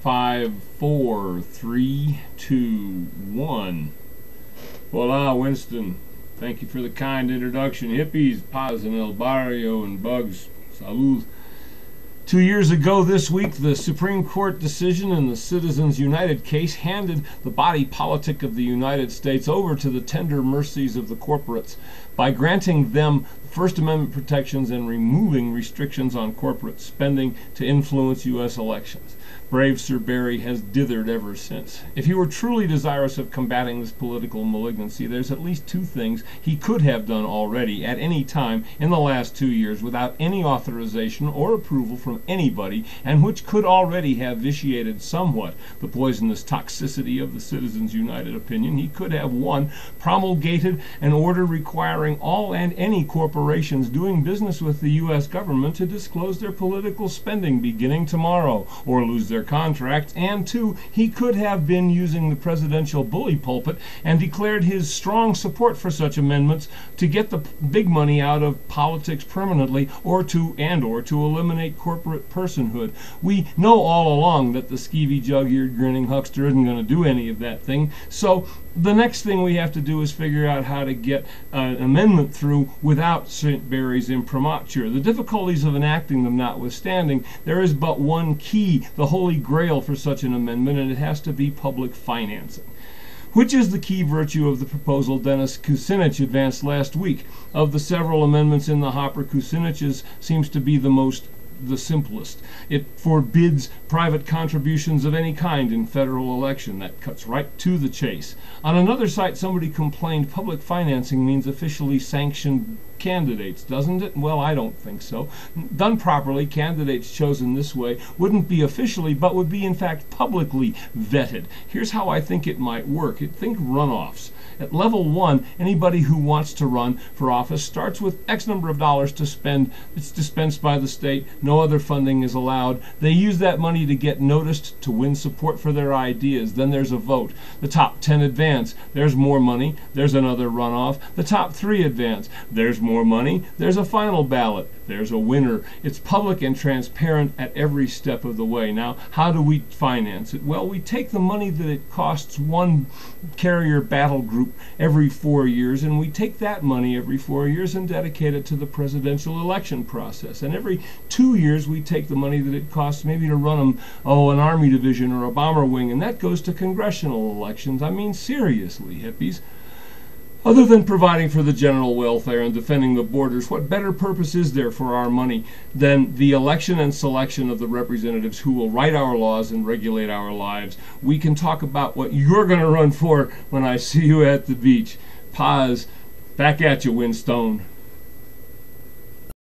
five, four, three, two, one. Voila, Winston. Thank you for the kind introduction. Hippies, Paz and El Barrio, and Bugs. Salud. Two years ago this week, the Supreme Court decision in the Citizens United case handed the body politic of the United States over to the tender mercies of the corporates by granting them First Amendment protections and removing restrictions on corporate spending to influence U.S. elections. Brave Sir Barry has dithered ever since. If he were truly desirous of combating this political malignancy, there's at least two things he could have done already at any time in the last two years without any authorization or approval from anybody, and which could already have vitiated somewhat the poisonous toxicity of the Citizens United opinion. He could have, one, promulgated an order requiring all and any corporations doing business with the U.S. government to disclose their political spending beginning tomorrow, or lose their contracts, and two, he could have been using the presidential bully pulpit and declared his strong support for such amendments to get the big money out of politics permanently or to and or to eliminate corporate personhood. We know all along that the skeevy jug-eared grinning huckster isn't going to do any of that thing. So the next thing we have to do is figure out how to get an amendment through without St. Barry's imprimatur. The difficulties of enacting them notwithstanding, there is but one key, the holy grail for such an amendment, and it has to be public financing. Which is the key virtue of the proposal Dennis Kucinich advanced last week? Of the several amendments in the hopper, Kucinich's seems to be the most the simplest. It forbids private contributions of any kind in federal election. That cuts right to the chase. On another site, somebody complained public financing means officially sanctioned candidates, doesn't it? Well, I don't think so. Done properly, candidates chosen this way wouldn't be officially, but would be in fact publicly vetted. Here's how I think it might work. Think runoffs. At level one, anybody who wants to run for office starts with X number of dollars to spend. It's dispensed by the state. No other funding is allowed. They use that money to get noticed, to win support for their ideas. Then there's a vote. The top 10 advance. There's more money. There's another runoff. The top three advance. There's more money. There's a final ballot. There's a winner. It's public and transparent at every step of the way. Now, how do we finance it? Well, we take the money that it costs one carrier battle group every four years, and we take that money every four years and dedicate it to the presidential election process. And every two years, we take the money that it costs maybe to run them, oh, an army division or a bomber wing, and that goes to congressional elections. I mean, seriously, hippies. Other than providing for the general welfare and defending the borders, what better purpose is there for our money than the election and selection of the representatives who will write our laws and regulate our lives? We can talk about what you're going to run for when I see you at the beach. Paz, back at you, Windstone.